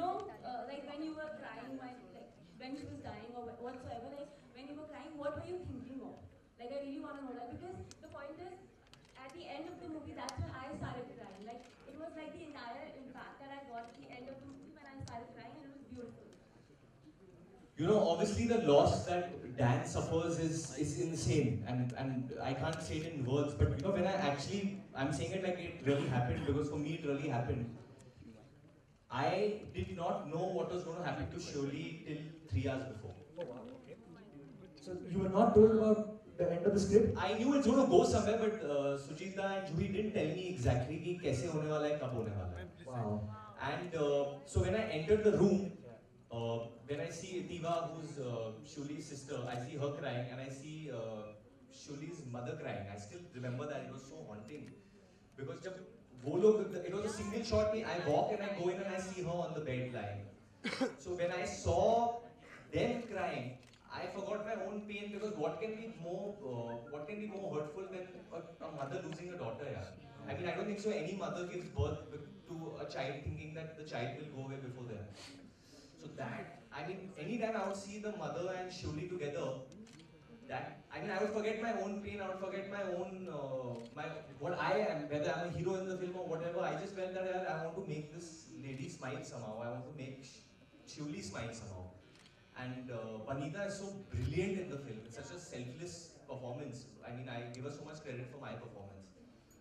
know, uh, like when you were crying, like when she was dying or whatsoever, like when you were crying, what were you thinking of? Like I really want to know that because the point is, at the end of the movie, that's when I started crying. Like it was like the entire impact that I got at the end of the movie when I started crying, and it was beautiful. You know, obviously the loss that Dan suffers is is insane, and and I can't say it in words. But you know, when I actually, I'm saying it like it really happened because for me it really happened. I did not know what was going to happen to Shiuli till three hours before. So you were not told about the end of the script? I knew it's going to go somewhere, but uh, Sujita and Juhi didn't tell me exactly कि कैसे होने वाला है, कब होने वाला है. Wow. And uh, so when I entered the room, uh, when I see Diva, who's uh, sister, I see her crying, and I see uh, mother crying. I still remember that it was so haunting because जब वो it was a single shot me I walk and I go in and I see her on the bed lying so when I saw them crying I forgot my own pain because what can be more uh, what can be more hurtful than a, a mother losing a daughter? Yeah, I mean I don't think so. Any mother gives birth to a child thinking that the child will go away before them. So that I mean, anytime I would see the mother and Shiuli together, that I mean I would forget my own pain. I would forget my own. Uh, what I am, whether I'm a hero in the film or whatever. I just felt that I, I want to make this lady smile somehow. I want to make Shiuli smile somehow. And uh, Banita is so brilliant in the film. It's such a selfless performance. I mean, I give her so much credit for my performance.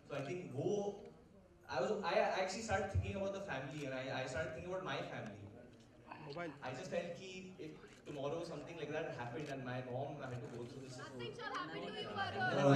So I think wo, I was I actually started thinking about the family and I, I started thinking about my family. I just felt ki if tomorrow something like that happened and my mom I had to go through this. Nothing shall happen to you, Varun.